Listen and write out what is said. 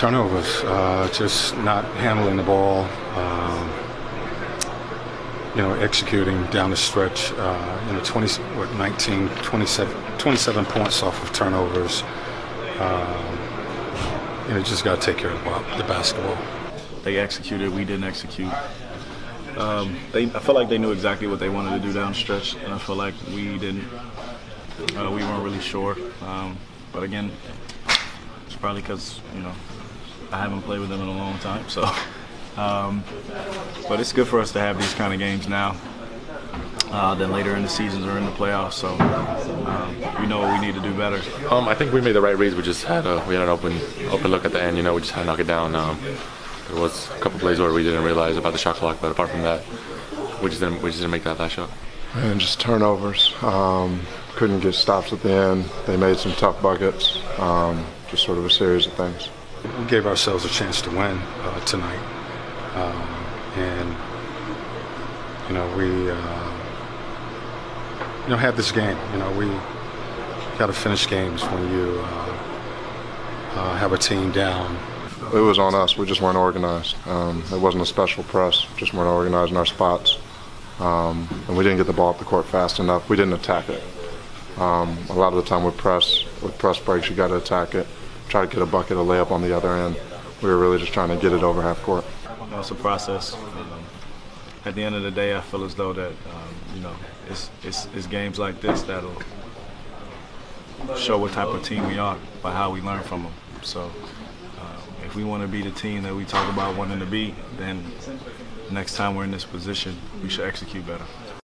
turnovers, uh, just not handling the ball, um, you know, executing down the stretch, uh, you know, 20, what, 19, 27, 27 points off of turnovers. Um, you know, just got to take care of the, ball- the basketball. They executed, we didn't execute. Um, they, I feel like they knew exactly what they wanted to do down the stretch, and I feel like we didn't. Uh, we weren't really sure. Um, but again, it's probably because you know I haven't played with them in a long time. So, um, but it's good for us to have these kind of games now. Uh, then later in the seasons or in the playoffs, so um, we know what we need to do better. Um, I think we made the right reads. We just had a we had an open open look at the end. You know, we just had to knock it down. Um, there was a couple plays where we didn't realize about the shot clock, but apart from that, we just didn't we just didn't make that last shot. And just turnovers. Um, couldn't get stops at the end. They made some tough buckets. Um, just sort of a series of things. We gave ourselves a chance to win uh, tonight, um, and you know we uh, you know had this game. You know we got to finish games when you uh, uh, have a team down. It was on us. We just weren't organized. Um, it wasn't a special press. Just weren't organized in our spots. Um, and we didn't get the ball up the court fast enough. We didn't attack it. Um, a lot of the time with press, with press breaks, you got to attack it. Try to get a bucket, a layup on the other end. We were really just trying to get it over half court. You know, it's a process. Um, at the end of the day, I feel as though that um, you know it's, it's it's games like this that'll show what type of team we are by how we learn from them. So uh, if we want to be the team that we talk about wanting to be, then next time we're in this position, we should execute better.